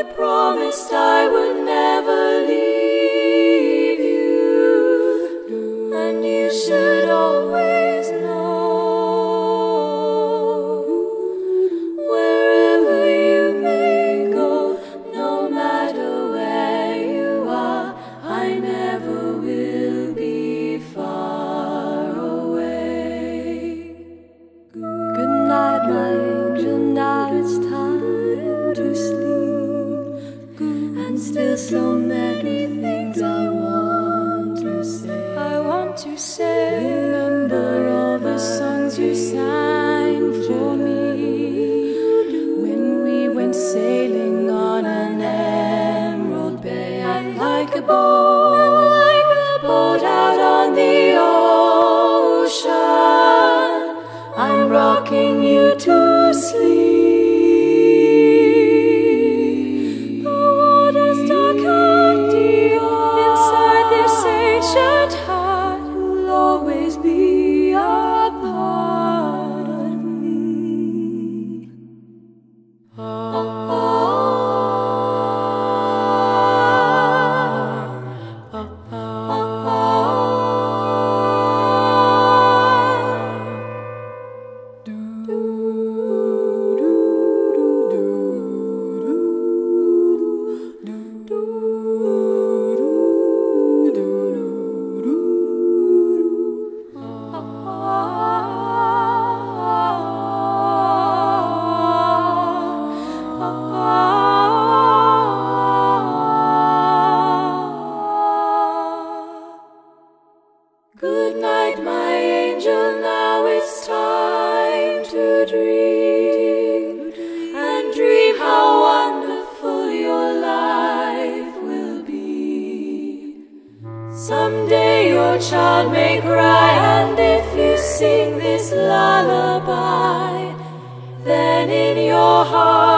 I promised I would never leave. asking you to Ooh. Someday your child may cry, and if you sing this lullaby, then in your heart.